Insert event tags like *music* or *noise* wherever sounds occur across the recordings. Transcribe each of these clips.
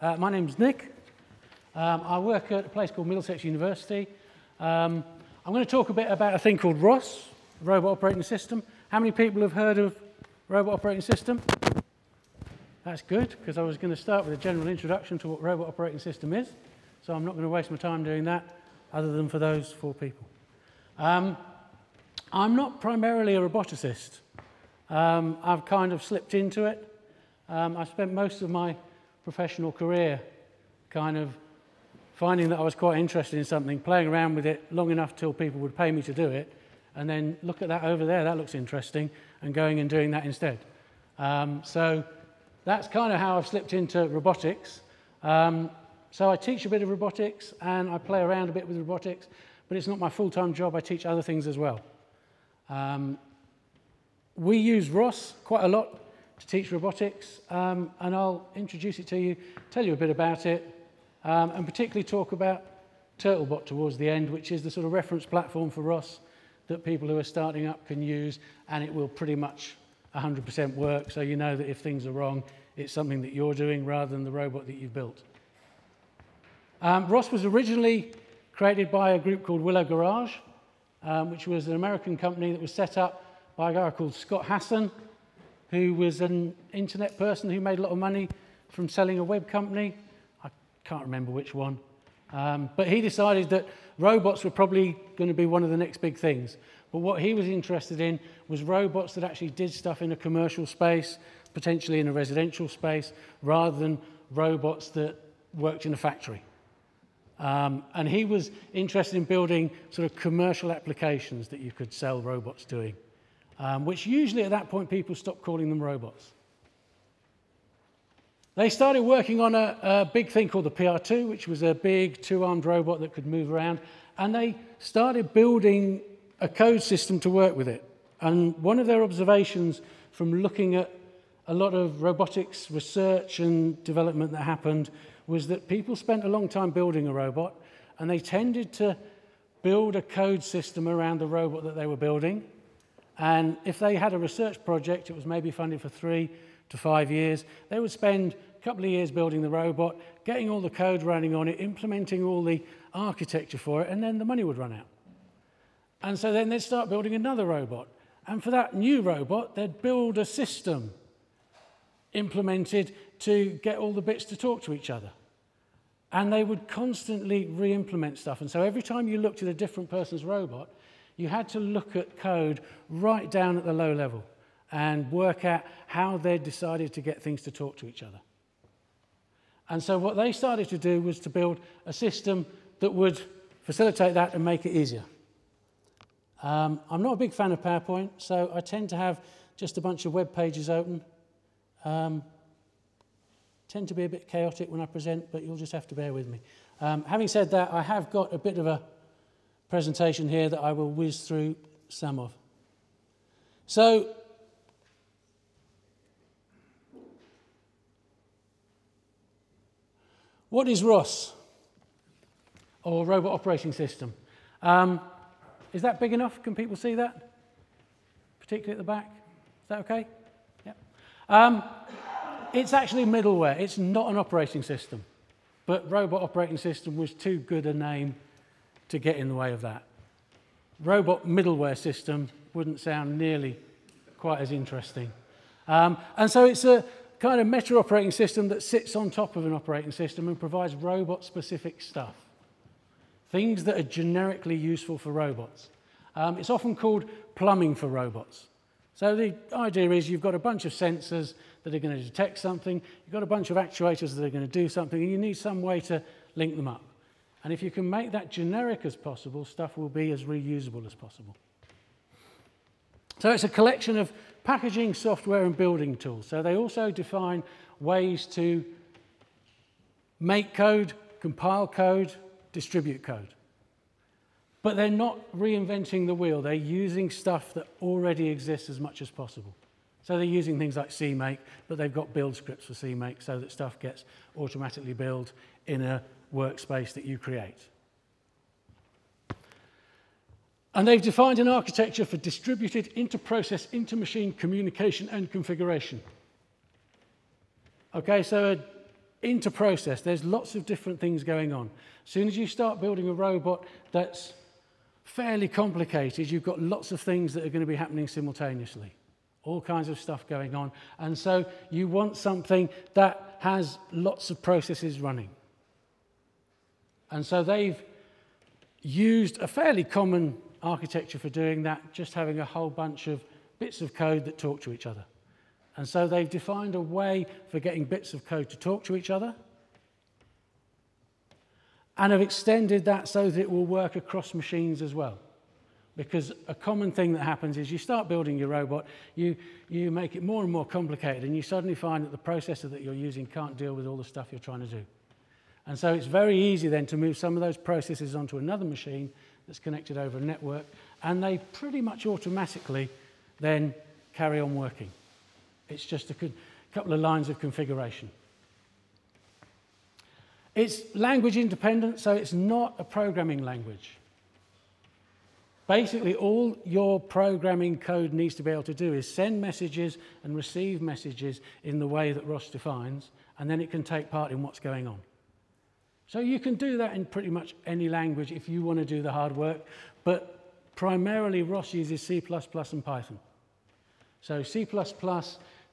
Uh, my name's Nick. Um, I work at a place called Middlesex University. Um, I'm going to talk a bit about a thing called ROS, Robot Operating System. How many people have heard of Robot Operating System? That's good, because I was going to start with a general introduction to what Robot Operating System is. So I'm not going to waste my time doing that, other than for those four people. Um, I'm not primarily a roboticist. Um, I've kind of slipped into it. Um, I spent most of my professional career kind of finding that I was quite interested in something, playing around with it long enough till people would pay me to do it, and then look at that over there, that looks interesting, and going and doing that instead. Um, so that's kind of how I've slipped into robotics. Um, so I teach a bit of robotics and I play around a bit with robotics, but it's not my full-time job. I teach other things as well. Um, we use ROS quite a lot to teach robotics, um, and I'll introduce it to you, tell you a bit about it, um, and particularly talk about Turtlebot towards the end, which is the sort of reference platform for ROS that people who are starting up can use, and it will pretty much 100% work, so you know that if things are wrong, it's something that you're doing rather than the robot that you've built. Um, ROS was originally created by a group called Willow Garage, um, which was an American company that was set up by a guy called Scott Hassan, who was an internet person who made a lot of money from selling a web company. I can't remember which one. Um, but he decided that robots were probably going to be one of the next big things. But what he was interested in was robots that actually did stuff in a commercial space, potentially in a residential space, rather than robots that worked in a factory. Um, and he was interested in building sort of commercial applications that you could sell robots doing, um, which usually at that point people stopped calling them robots. They started working on a, a big thing called the PR2, which was a big two-armed robot that could move around, and they started building a code system to work with it. And one of their observations from looking at a lot of robotics research and development that happened was that people spent a long time building a robot and they tended to build a code system around the robot that they were building. And if they had a research project, it was maybe funded for three to five years, they would spend a couple of years building the robot, getting all the code running on it, implementing all the architecture for it, and then the money would run out. And so then they'd start building another robot. And for that new robot, they'd build a system implemented to get all the bits to talk to each other. And they would constantly re implement stuff. And so every time you looked at a different person's robot, you had to look at code right down at the low level and work out how they decided to get things to talk to each other. And so what they started to do was to build a system that would facilitate that and make it easier. Um, I'm not a big fan of PowerPoint, so I tend to have just a bunch of web pages open. Um, tend to be a bit chaotic when I present, but you'll just have to bear with me. Um, having said that, I have got a bit of a presentation here that I will whiz through some of. So, what is ROS, or Robot Operating System? Um, is that big enough? Can people see that? Particularly at the back? Is that okay? Yeah. Um, it's actually middleware. It's not an operating system. But robot operating system was too good a name to get in the way of that. Robot middleware system wouldn't sound nearly quite as interesting. Um, and so it's a kind of meta operating system that sits on top of an operating system and provides robot specific stuff. Things that are generically useful for robots. Um, it's often called plumbing for robots. So the idea is you've got a bunch of sensors that are going to detect something, you've got a bunch of actuators that are going to do something, and you need some way to link them up. And if you can make that generic as possible, stuff will be as reusable as possible. So it's a collection of packaging, software, and building tools. So they also define ways to make code, compile code, distribute code. But they're not reinventing the wheel. They're using stuff that already exists as much as possible. So they're using things like CMake, but they've got build scripts for CMake so that stuff gets automatically built in a workspace that you create. And they've defined an architecture for distributed inter-process, inter-machine communication and configuration. Okay, so inter-process, there's lots of different things going on. As soon as you start building a robot that's fairly complicated, you've got lots of things that are going to be happening simultaneously. All kinds of stuff going on. And so you want something that has lots of processes running. And so they've used a fairly common architecture for doing that, just having a whole bunch of bits of code that talk to each other. And so they've defined a way for getting bits of code to talk to each other and have extended that so that it will work across machines as well. Because a common thing that happens is you start building your robot, you, you make it more and more complicated, and you suddenly find that the processor that you're using can't deal with all the stuff you're trying to do. And so it's very easy then to move some of those processes onto another machine that's connected over a network, and they pretty much automatically then carry on working. It's just a couple of lines of configuration. It's language independent, so it's not a programming language. Basically, all your programming code needs to be able to do is send messages and receive messages in the way that ROS defines, and then it can take part in what's going on. So you can do that in pretty much any language if you want to do the hard work, but primarily ROS uses C++ and Python. So C++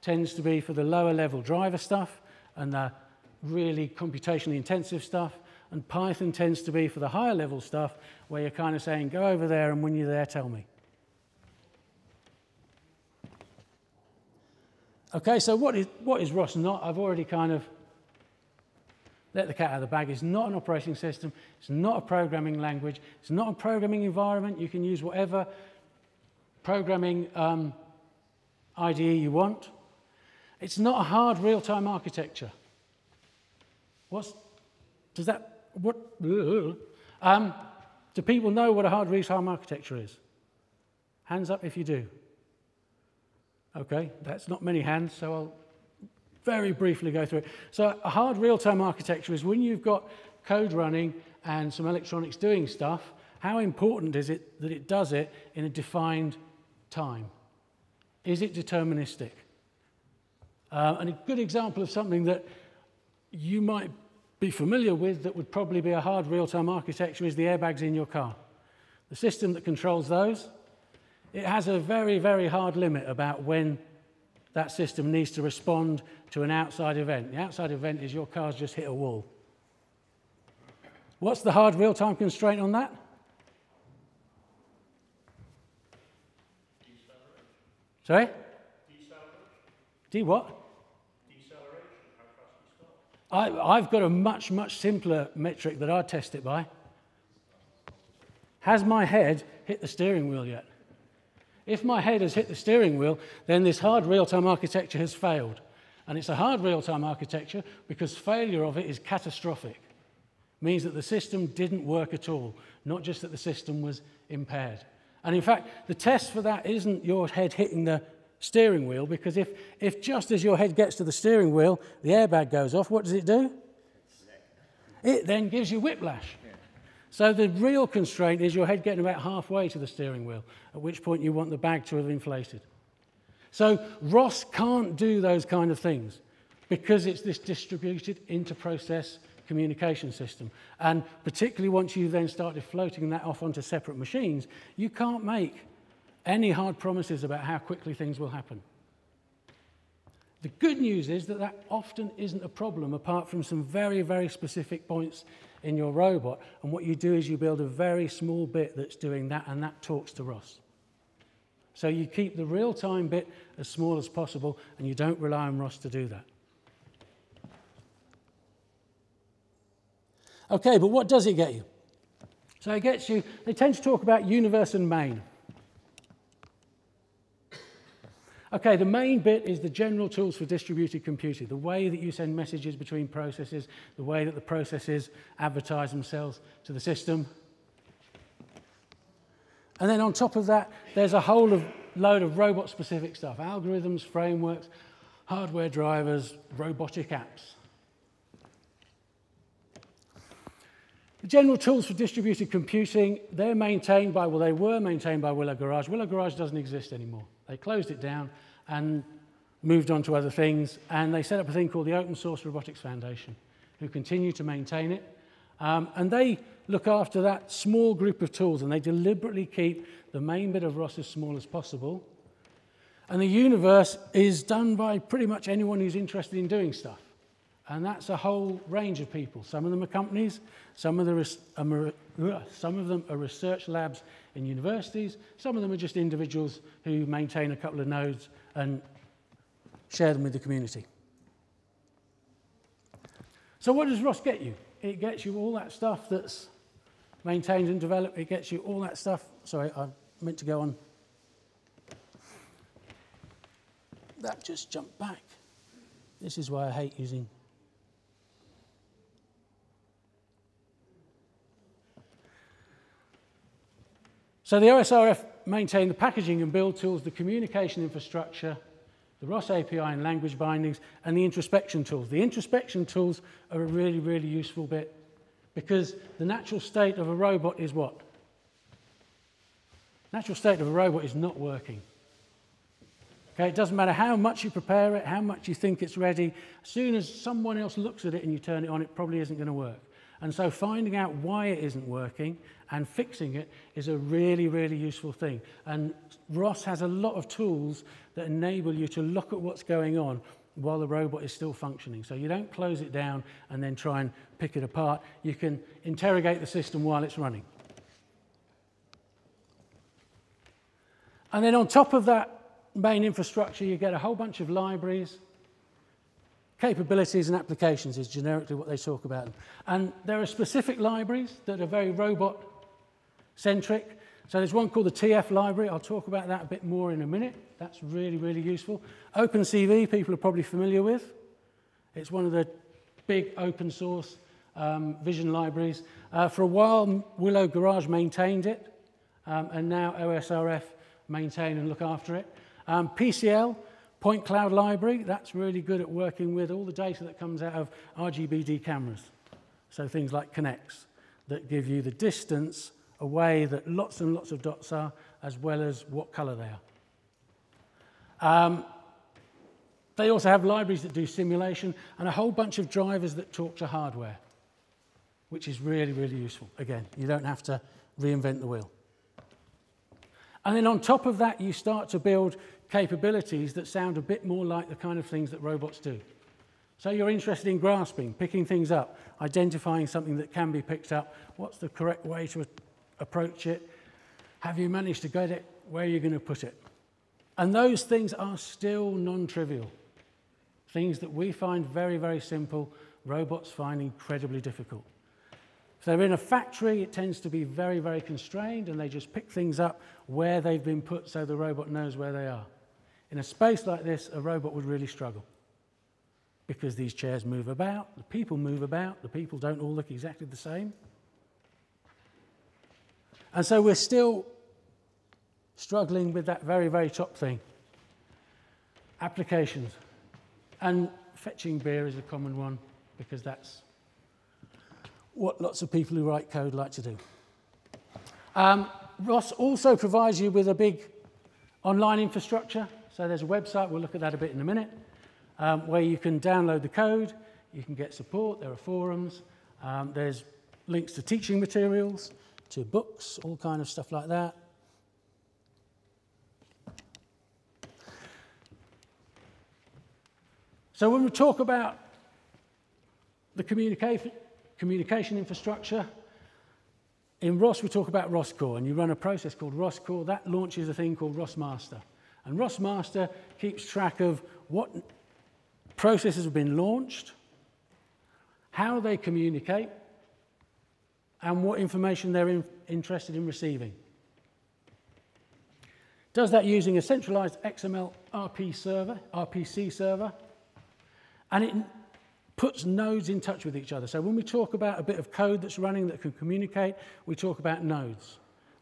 tends to be for the lower level driver stuff and the really computationally intensive stuff, and Python tends to be for the higher level stuff where you're kind of saying, go over there, and when you're there, tell me. Okay, so what is, what is ROS not? I've already kind of let the cat out of the bag. It's not an operating system. It's not a programming language. It's not a programming environment. You can use whatever programming um, IDE you want. It's not a hard real-time architecture. What's, does that, what, *laughs* um, do people know what a hard real-time architecture is? Hands up if you do. Okay, that's not many hands, so I'll very briefly go through it. So a hard real-time architecture is when you've got code running and some electronics doing stuff, how important is it that it does it in a defined time? Is it deterministic? Uh, and a good example of something that you might be familiar with that would probably be a hard real-time architecture is the airbags in your car. The system that controls those, it has a very, very hard limit about when that system needs to respond to an outside event. The outside event is your car's just hit a wall. What's the hard real-time constraint on that? Sorry? D what? I, I've got a much, much simpler metric that I test it by. Has my head hit the steering wheel yet? If my head has hit the steering wheel, then this hard real-time architecture has failed. And it's a hard real-time architecture because failure of it is catastrophic. It means that the system didn't work at all, not just that the system was impaired. And in fact, the test for that isn't your head hitting the steering wheel because if, if just as your head gets to the steering wheel, the airbag goes off, what does it do? It then gives you whiplash. So the real constraint is your head getting about halfway to the steering wheel, at which point you want the bag to have inflated. So ROS can't do those kind of things because it's this distributed inter-process communication system. And particularly once you then started floating that off onto separate machines, you can't make any hard promises about how quickly things will happen. The good news is that that often isn't a problem apart from some very, very specific points in your robot. And what you do is you build a very small bit that's doing that, and that talks to ROS. So you keep the real-time bit as small as possible, and you don't rely on ROS to do that. Okay, but what does it get you? So it gets you, they tend to talk about universe and main. Okay, the main bit is the general tools for distributed computing, the way that you send messages between processes, the way that the processes advertise themselves to the system. And then on top of that, there's a whole of, load of robot-specific stuff, algorithms, frameworks, hardware drivers, robotic apps. The general tools for distributed computing, they're maintained by, well, they were maintained by Willow Garage. Willow Garage doesn't exist anymore. They closed it down and moved on to other things, and they set up a thing called the Open Source Robotics Foundation, who continue to maintain it. Um, and they look after that small group of tools, and they deliberately keep the main bit of ROS as small as possible. And the universe is done by pretty much anyone who's interested in doing stuff. And that's a whole range of people. Some of them are companies, some of them are some of them are research labs in universities, some of them are just individuals who maintain a couple of nodes and share them with the community. So what does ROS get you? It gets you all that stuff that's maintained and developed. It gets you all that stuff. Sorry, I meant to go on. That just jumped back. This is why I hate using So the OSRF maintain the packaging and build tools, the communication infrastructure, the ROS API and language bindings, and the introspection tools. The introspection tools are a really, really useful bit because the natural state of a robot is what? Natural state of a robot is not working. Okay, it doesn't matter how much you prepare it, how much you think it's ready. As soon as someone else looks at it and you turn it on, it probably isn't going to work. And so finding out why it isn't working and fixing it is a really, really useful thing. And ROS has a lot of tools that enable you to look at what's going on while the robot is still functioning. So you don't close it down and then try and pick it apart. You can interrogate the system while it's running. And then on top of that main infrastructure, you get a whole bunch of libraries Capabilities and applications is generically what they talk about. And there are specific libraries that are very robot-centric. So there's one called the TF library. I'll talk about that a bit more in a minute. That's really, really useful. OpenCV, people are probably familiar with. It's one of the big open source um, vision libraries. Uh, for a while, Willow Garage maintained it, um, and now OSRF maintain and look after it. Um, PCL, Point Cloud Library, that's really good at working with all the data that comes out of RGBD cameras. So things like Kinects that give you the distance away that lots and lots of dots are, as well as what color they are. Um, they also have libraries that do simulation and a whole bunch of drivers that talk to hardware, which is really, really useful. Again, you don't have to reinvent the wheel. And then on top of that, you start to build capabilities that sound a bit more like the kind of things that robots do. So you're interested in grasping, picking things up, identifying something that can be picked up. What's the correct way to approach it? Have you managed to get it? Where are you going to put it? And those things are still non-trivial. Things that we find very, very simple, robots find incredibly difficult. If they're in a factory, it tends to be very, very constrained, and they just pick things up where they've been put so the robot knows where they are. In a space like this, a robot would really struggle because these chairs move about, the people move about, the people don't all look exactly the same. And so we're still struggling with that very, very top thing applications. And fetching beer is a common one because that's what lots of people who write code like to do. Um, ROS also provides you with a big online infrastructure. So there's a website, we'll look at that a bit in a minute, um, where you can download the code, you can get support, there are forums, um, there's links to teaching materials, to books, all kind of stuff like that. So when we talk about the communication, communication infrastructure, in ROS we talk about ROS Core, and you run a process called ROS Core. That launches a thing called ROS Master. And ROS Master keeps track of what processes have been launched, how they communicate, and what information they're in, interested in receiving. Does that using a centralized XML RP server, RPC server, and it puts nodes in touch with each other. So when we talk about a bit of code that's running that can communicate, we talk about nodes,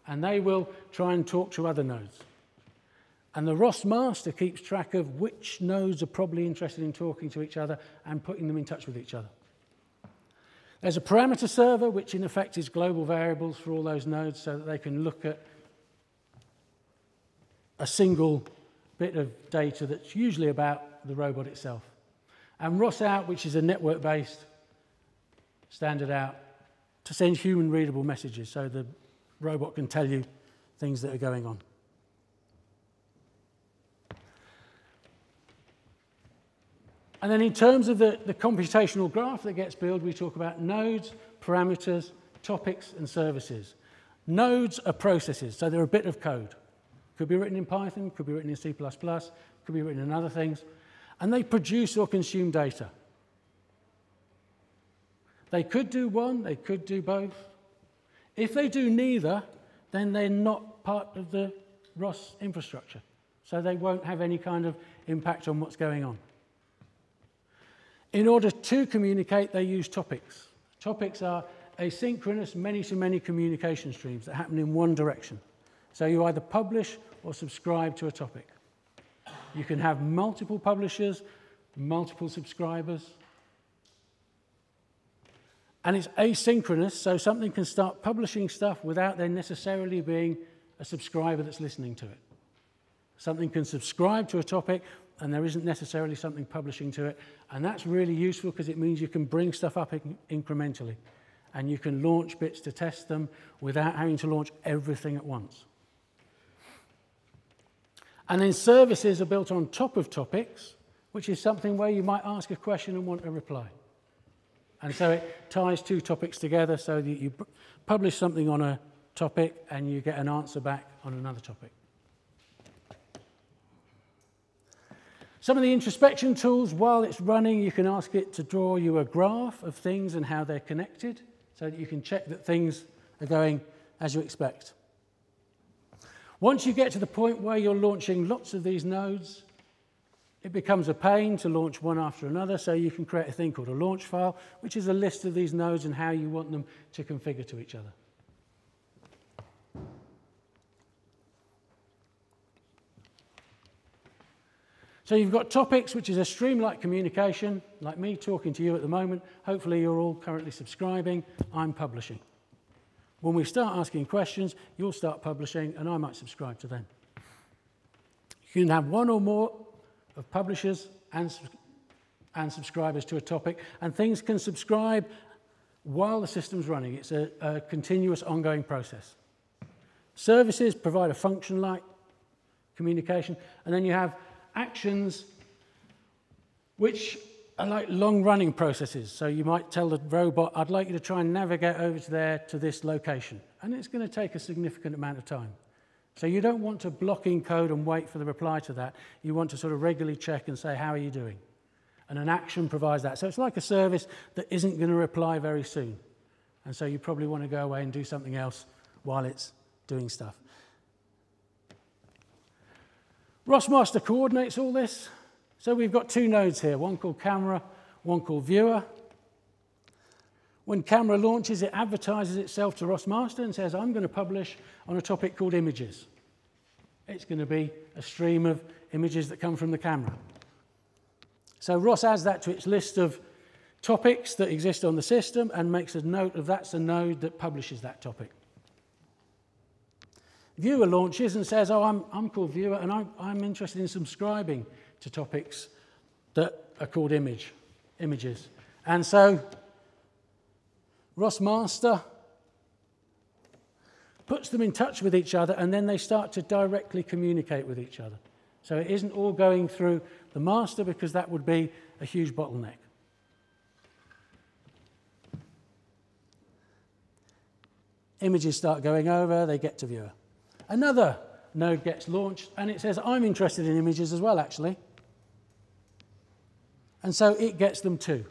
and they will try and talk to other nodes. And the ROS master keeps track of which nodes are probably interested in talking to each other and putting them in touch with each other. There's a parameter server, which in effect is global variables for all those nodes so that they can look at a single bit of data that's usually about the robot itself. And ROS out, which is a network-based standard out, to send human readable messages so the robot can tell you things that are going on. And then in terms of the, the computational graph that gets built, we talk about nodes, parameters, topics, and services. Nodes are processes, so they're a bit of code. Could be written in Python, could be written in C++, could be written in other things. And they produce or consume data. They could do one, they could do both. If they do neither, then they're not part of the ROS infrastructure. So they won't have any kind of impact on what's going on. In order to communicate, they use topics. Topics are asynchronous many-to-many -many communication streams that happen in one direction. So you either publish or subscribe to a topic. You can have multiple publishers, multiple subscribers. And it's asynchronous, so something can start publishing stuff without there necessarily being a subscriber that's listening to it. Something can subscribe to a topic and there isn't necessarily something publishing to it. And that's really useful because it means you can bring stuff up in incrementally and you can launch bits to test them without having to launch everything at once. And then services are built on top of topics, which is something where you might ask a question and want a reply. And so it ties two topics together so that you publish something on a topic and you get an answer back on another topic. Some of the introspection tools, while it's running, you can ask it to draw you a graph of things and how they're connected so that you can check that things are going as you expect. Once you get to the point where you're launching lots of these nodes, it becomes a pain to launch one after another, so you can create a thing called a launch file, which is a list of these nodes and how you want them to configure to each other. So you've got topics, which is a stream-like communication, like me talking to you at the moment. Hopefully you're all currently subscribing. I'm publishing. When we start asking questions, you'll start publishing, and I might subscribe to them. You can have one or more of publishers and, and subscribers to a topic, and things can subscribe while the system's running. It's a, a continuous, ongoing process. Services provide a function-like communication, and then you have actions which are like long-running processes. So you might tell the robot, I'd like you to try and navigate over to there to this location. And it's going to take a significant amount of time. So you don't want to block in code and wait for the reply to that. You want to sort of regularly check and say, how are you doing? And an action provides that. So it's like a service that isn't going to reply very soon. And so you probably want to go away and do something else while it's doing stuff. ROSmaster coordinates all this. So we've got two nodes here, one called camera, one called viewer. When camera launches, it advertises itself to ROSmaster and says, I'm going to publish on a topic called images. It's going to be a stream of images that come from the camera. So ROS adds that to its list of topics that exist on the system and makes a note of that's a node that publishes that topic. Viewer launches and says, oh, I'm, I'm called Viewer and I'm, I'm interested in subscribing to topics that are called image, images. And so ROS Master puts them in touch with each other and then they start to directly communicate with each other. So it isn't all going through the master because that would be a huge bottleneck. Images start going over, they get to viewer. Another node gets launched and it says, I'm interested in images as well, actually. And so it gets them too.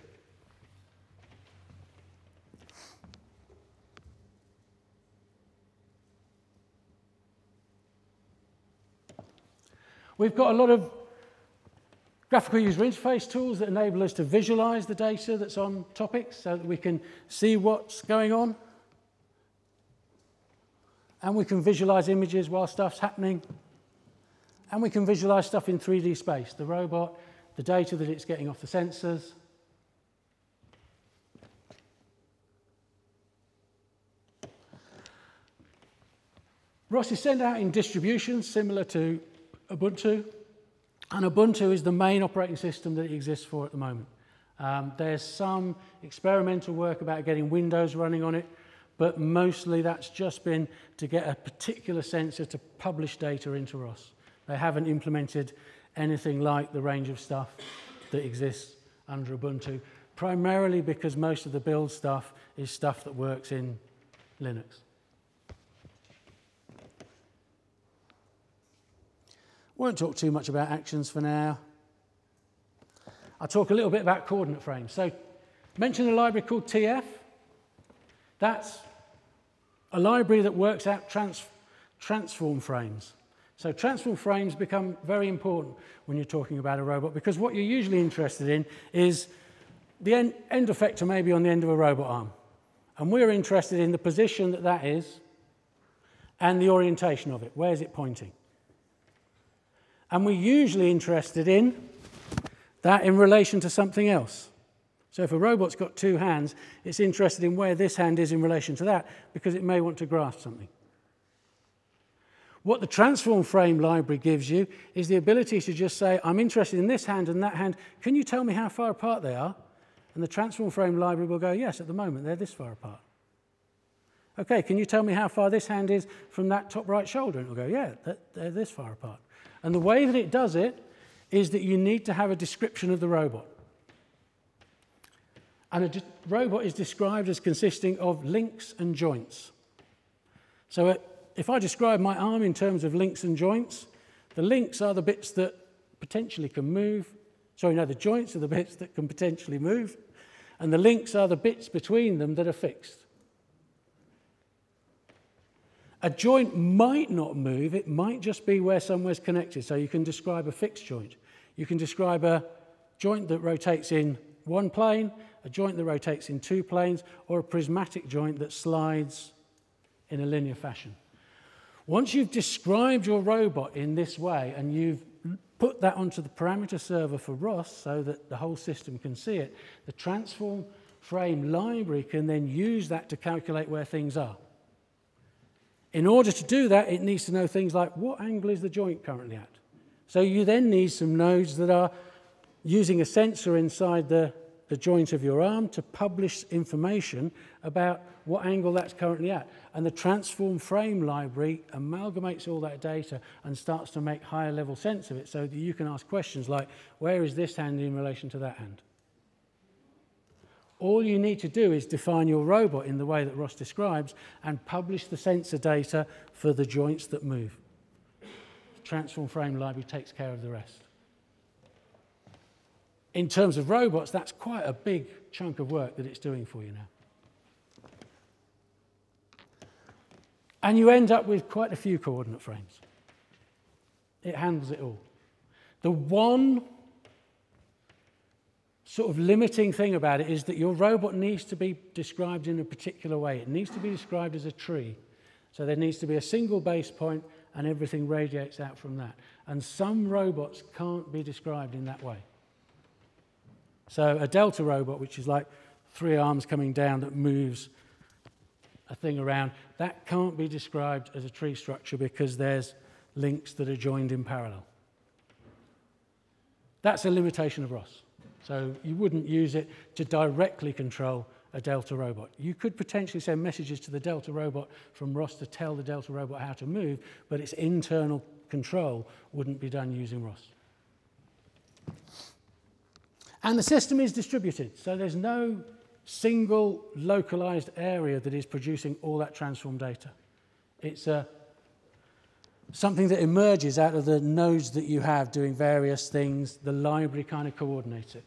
We've got a lot of graphical user interface tools that enable us to visualize the data that's on topics so that we can see what's going on and we can visualize images while stuff's happening. And we can visualize stuff in 3D space, the robot, the data that it's getting off the sensors. ROS is sent out in distributions similar to Ubuntu. And Ubuntu is the main operating system that it exists for at the moment. Um, there's some experimental work about getting Windows running on it, but mostly that's just been to get a particular sensor to publish data into ROS. They haven't implemented anything like the range of stuff that exists under Ubuntu, primarily because most of the build stuff is stuff that works in Linux. Won't talk too much about actions for now. I'll talk a little bit about coordinate frames. So, mention a library called TF. That's a library that works out trans transform frames. So transform frames become very important when you're talking about a robot because what you're usually interested in is the end, end effector may be on the end of a robot arm. And we're interested in the position that that is and the orientation of it. Where is it pointing? And we're usually interested in that in relation to something else. So if a robot's got two hands, it's interested in where this hand is in relation to that because it may want to grasp something. What the transform frame library gives you is the ability to just say, I'm interested in this hand and that hand. Can you tell me how far apart they are? And the transform frame library will go, yes, at the moment, they're this far apart. Okay, can you tell me how far this hand is from that top right shoulder? And it'll go, yeah, they're this far apart. And the way that it does it is that you need to have a description of the robot. And a robot is described as consisting of links and joints. So it, if I describe my arm in terms of links and joints, the links are the bits that potentially can move. Sorry, no, the joints are the *laughs* bits that can potentially move, and the links are the bits between them that are fixed. A joint might not move, it might just be where somewhere's connected. So you can describe a fixed joint. You can describe a joint that rotates in one plane, a joint that rotates in two planes, or a prismatic joint that slides in a linear fashion. Once you've described your robot in this way and you've put that onto the parameter server for ROS so that the whole system can see it, the transform frame library can then use that to calculate where things are. In order to do that, it needs to know things like what angle is the joint currently at? So you then need some nodes that are using a sensor inside the, the joint of your arm to publish information about what angle that's currently at. And the transform frame library amalgamates all that data and starts to make higher level sense of it so that you can ask questions like, where is this hand in relation to that hand? All you need to do is define your robot in the way that ROS describes and publish the sensor data for the joints that move. The transform frame library takes care of the rest. In terms of robots, that's quite a big chunk of work that it's doing for you now. And you end up with quite a few coordinate frames. It handles it all. The one sort of limiting thing about it is that your robot needs to be described in a particular way. It needs to be described as a tree. So there needs to be a single base point and everything radiates out from that. And some robots can't be described in that way. So a delta robot, which is like three arms coming down that moves a thing around, that can't be described as a tree structure because there's links that are joined in parallel. That's a limitation of ROS. So you wouldn't use it to directly control a Delta robot. You could potentially send messages to the Delta robot from ROS to tell the Delta robot how to move, but its internal control wouldn't be done using ROS. And the system is distributed, so there's no single localized area that is producing all that transform data. It's a, something that emerges out of the nodes that you have doing various things. The library kind of coordinates it.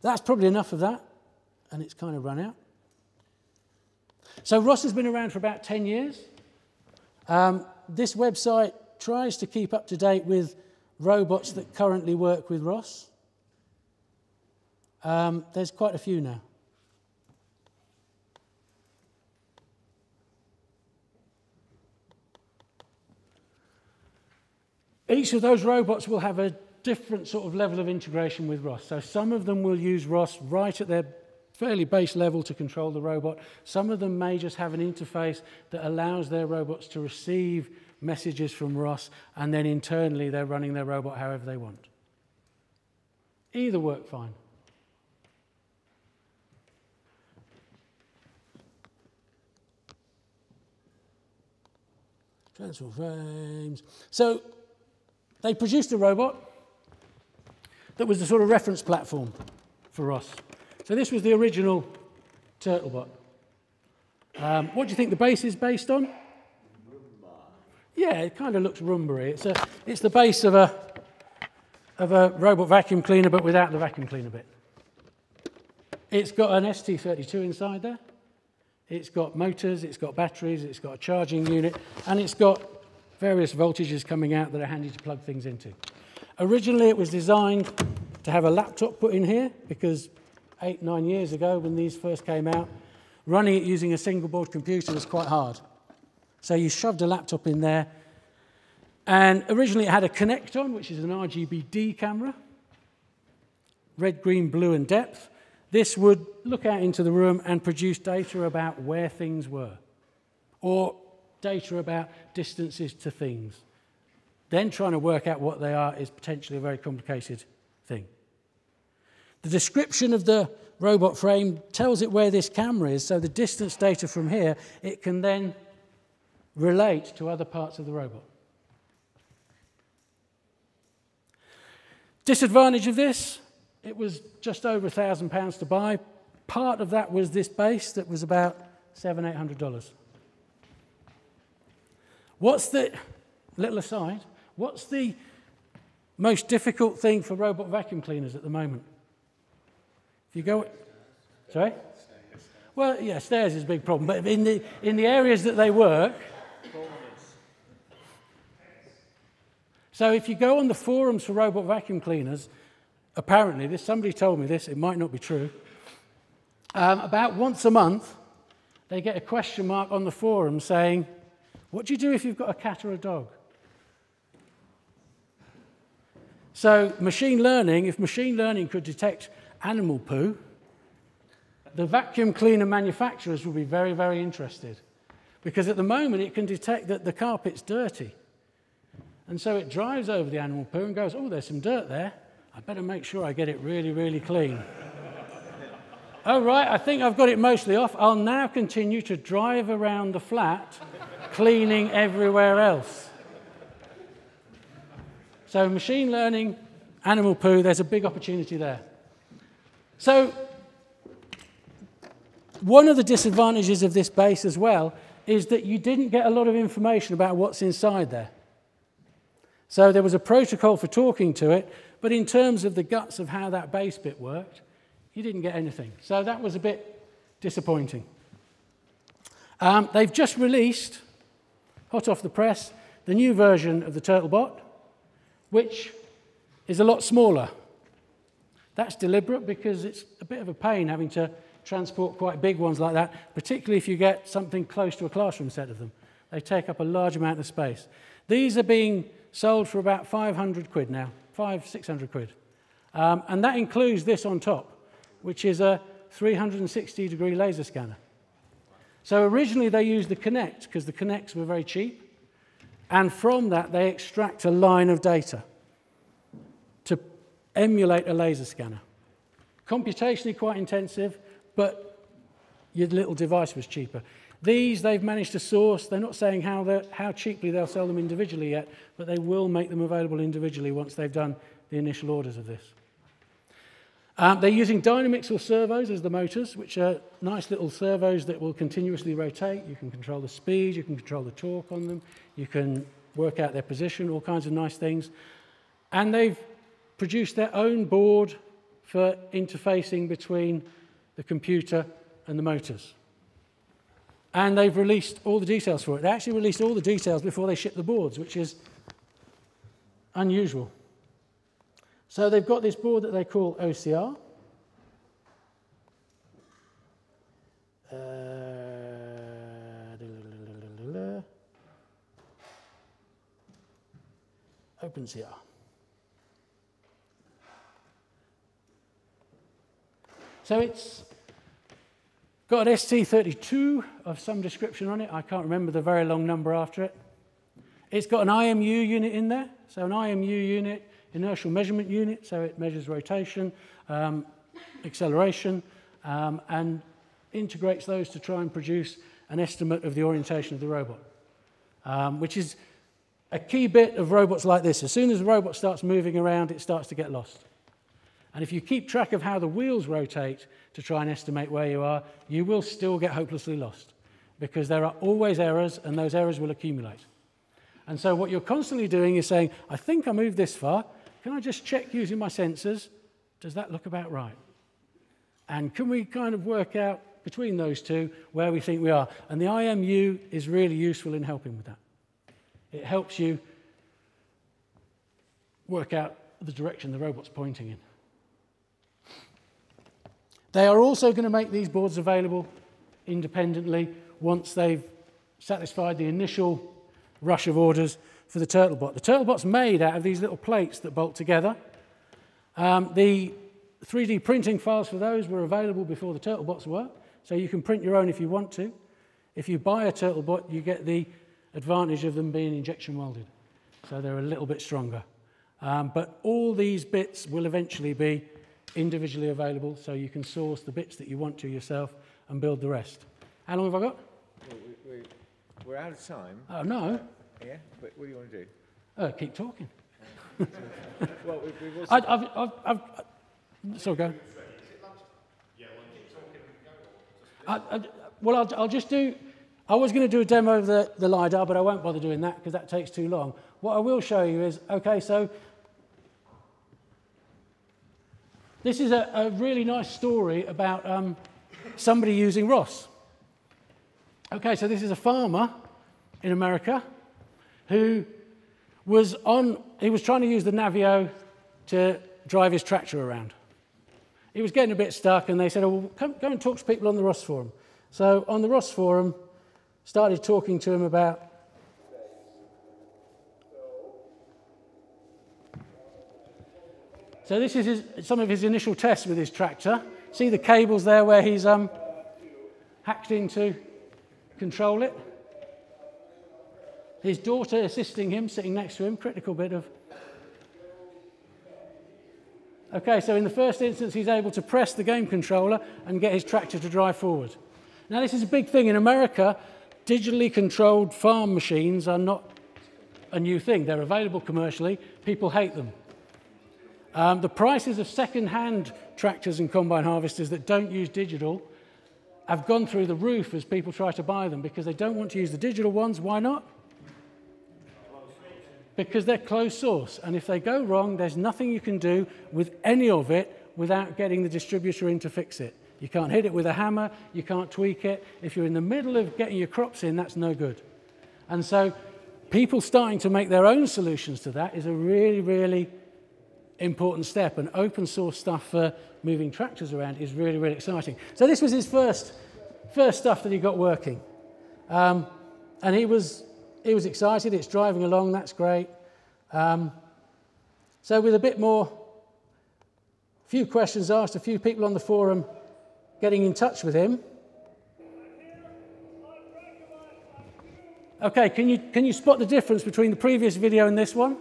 That's probably enough of that, and it's kind of run out. So ROS has been around for about 10 years. Um, this website tries to keep up to date with robots that currently work with ROS. Um, there's quite a few now. Each of those robots will have a different sort of level of integration with ROS. So some of them will use ROS right at their fairly base level to control the robot. Some of them may just have an interface that allows their robots to receive messages from ROS, and then internally they're running their robot however they want. Either work fine. Transfer frames. So they produced a robot that was the sort of reference platform for ROS. So this was the original Turtlebot. Um, what do you think the base is based on? Yeah, it kind of looks Roomba It's, a, it's the base of a, of a robot vacuum cleaner, but without the vacuum cleaner bit. It's got an ST32 inside there. It's got motors, it's got batteries, it's got a charging unit, and it's got various voltages coming out that are handy to plug things into. Originally, it was designed to have a laptop put in here because eight, nine years ago when these first came out, running it using a single board computer was quite hard. So you shoved a laptop in there. And originally it had a Kinect-On, which is an RGBD camera, red, green, blue, and depth. This would look out into the room and produce data about where things were, or data about distances to things. Then trying to work out what they are is potentially a very complicated. The description of the robot frame tells it where this camera is, so the distance data from here, it can then relate to other parts of the robot. Disadvantage of this, it was just over £1,000 to buy. Part of that was this base that was about seven, eight hundred dollars. What's the, little aside, what's the most difficult thing for robot vacuum cleaners at the moment? You go, sorry? Well, yeah, stairs is a big problem, but in the, in the areas that they work, So if you go on the forums for robot vacuum cleaners, apparently, this, somebody told me this, it might not be true, um, about once a month, they get a question mark on the forum saying, What do you do if you've got a cat or a dog? So, machine learning, if machine learning could detect animal poo, the vacuum cleaner manufacturers will be very, very interested. Because at the moment, it can detect that the carpet's dirty. And so it drives over the animal poo and goes, Oh, there's some dirt there. I better make sure I get it really, really clean. *laughs* oh, right, I think I've got it mostly off. I'll now continue to drive around the flat, cleaning everywhere else. So, machine learning, animal poo, there's a big opportunity there. So, one of the disadvantages of this base as well is that you didn't get a lot of information about what's inside there. So there was a protocol for talking to it, but in terms of the guts of how that base bit worked, you didn't get anything. So that was a bit disappointing. Um, they've just released, hot off the press, the new version of the Turtlebot, which is a lot smaller. That's deliberate because it's a bit of a pain having to transport quite big ones like that, particularly if you get something close to a classroom set of them. They take up a large amount of space. These are being sold for about 500 quid now, five, 600 quid. Um, and that includes this on top, which is a 360 degree laser scanner. So originally they used the Kinect because the Kinects were very cheap. And from that, they extract a line of data emulate a laser scanner. Computationally quite intensive, but your little device was cheaper. These they've managed to source. They're not saying how, how cheaply they'll sell them individually yet, but they will make them available individually once they've done the initial orders of this. Um, they're using Dynamixel or servos as the motors, which are nice little servos that will continuously rotate. You can control the speed, you can control the torque on them, you can work out their position, all kinds of nice things. And they've produced their own board for interfacing between the computer and the motors and they've released all the details for it. They actually released all the details before they shipped the boards, which is unusual. So they've got this board that they call OCR. Uh, OpenCR. So it's Got an ST32 of some description on it. I can't remember the very long number after it. It's got an IMU unit in there. So an IMU unit, inertial measurement unit, so it measures rotation, um, acceleration, um, and integrates those to try and produce an estimate of the orientation of the robot, um, which is a key bit of robots like this. As soon as the robot starts moving around, it starts to get lost. And if you keep track of how the wheels rotate to try and estimate where you are, you will still get hopelessly lost because there are always errors and those errors will accumulate. And so what you're constantly doing is saying, I think I moved this far. Can I just check using my sensors? Does that look about right? And can we kind of work out between those two where we think we are? And the IMU is really useful in helping with that. It helps you work out the direction the robot's pointing in. They are also going to make these boards available independently once they've satisfied the initial rush of orders for the Turtlebot. The Turtlebot's made out of these little plates that bolt together. Um, the 3D printing files for those were available before the Turtlebots were, so you can print your own if you want to. If you buy a Turtlebot, you get the advantage of them being injection welded, so they're a little bit stronger. Um, but all these bits will eventually be individually available, so you can source the bits that you want to yourself and build the rest. How long have I got? Well, we, we, we're out of time. Oh, no. Yeah, but what do you want to do? Uh, keep talking. *laughs* Well, we, we've also. I, I've, I've, I've, so go. I, I, well, I'll, I'll just do. I was going to do a demo of the, the LiDAR, but I won't bother doing that because that takes too long. What I will show you is okay, so this is a, a really nice story about um, somebody using ROS. Okay, so this is a farmer in America who was on, he was trying to use the Navio to drive his tractor around. He was getting a bit stuck, and they said, oh, well, come, go and talk to people on the ROS forum. So on the ROS forum, started talking to him about So this is his, some of his initial tests with his tractor. See the cables there where he's um, hacked into control it. His daughter assisting him, sitting next to him, critical bit of. Okay, so in the first instance, he's able to press the game controller and get his tractor to drive forward. Now, this is a big thing. In America, digitally controlled farm machines are not a new thing. They're available commercially. People hate them. Um, the prices of second-hand tractors and combine harvesters that don't use digital have gone through the roof as people try to buy them because they don't want to use the digital ones. Why not? Because they're closed source. And if they go wrong, there's nothing you can do with any of it without getting the distributor in to fix it. You can't hit it with a hammer, you can't tweak it. If you're in the middle of getting your crops in, that's no good. And so, people starting to make their own solutions to that is a really, really important step. And open source stuff for moving tractors around is really, really exciting. So this was his first, first stuff that he got working. Um, and he was, he was excited. It's driving along. That's great. Um, so with a bit more, a few questions asked, a few people on the forum getting in touch with him. Okay, can you, can you spot the difference between the previous video and this one?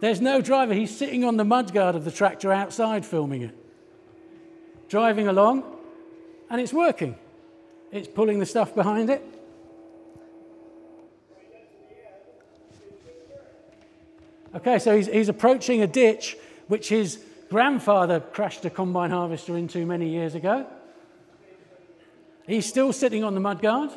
There's no driver. He's sitting on the mudguard of the tractor outside filming it. Driving along, and it's working. It's pulling the stuff behind it. Okay, so he's, he's approaching a ditch which his grandfather crashed a combine harvester into many years ago. He's still sitting on the mudguard.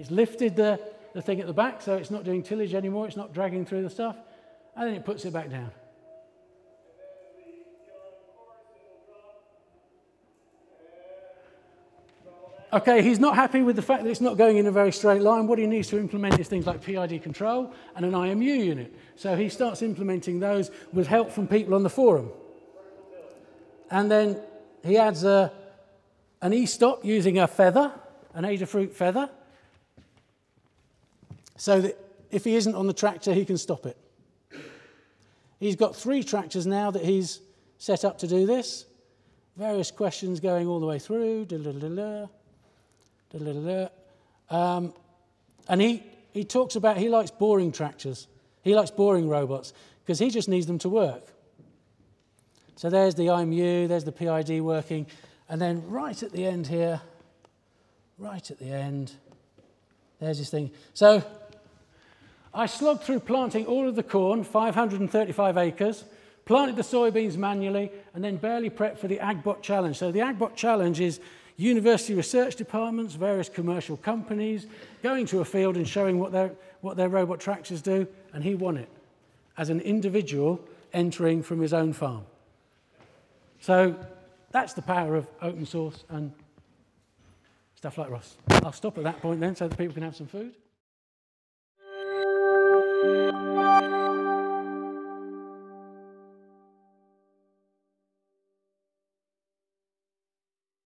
It's lifted the, the thing at the back so it's not doing tillage anymore, it's not dragging through the stuff, and then it puts it back down. Okay, he's not happy with the fact that it's not going in a very straight line. What he needs to implement is things like PID control and an IMU unit. So he starts implementing those with help from people on the forum. And then he adds a, an e-stop using a feather, an Adafruit feather, so that if he isn't on the tractor, he can stop it. He's got three tractors now that he's set up to do this. Various questions going all the way through. Um, and he, he talks about he likes boring tractors. He likes boring robots because he just needs them to work. So there's the IMU, there's the PID working. And then right at the end here, right at the end, there's this thing. So I slogged through planting all of the corn, 535 acres, planted the soybeans manually, and then barely prepped for the AgBot Challenge. So the AgBot Challenge is university research departments, various commercial companies, going to a field and showing what their, what their robot tractors do, and he won it as an individual entering from his own farm. So that's the power of open source and stuff like ROS. I'll stop at that point then so that people can have some food.